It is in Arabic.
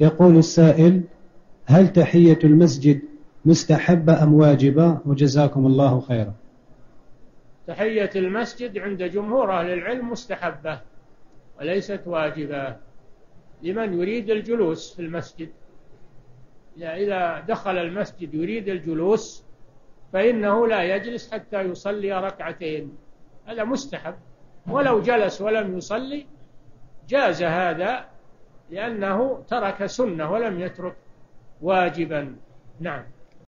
يقول السائل هل تحية المسجد مستحبة أم واجبة؟ وجزاكم الله خيرا. تحية المسجد عند جمهور أهل العلم مستحبة وليست واجبة. لمن يريد الجلوس في المسجد؟ إذا دخل المسجد يريد الجلوس فإنه لا يجلس حتى يصلي ركعتين. هذا مستحب. ولو جلس ولم يصلي جاز هذا لأنه ترك سنة ولم يترك واجبا. نعم.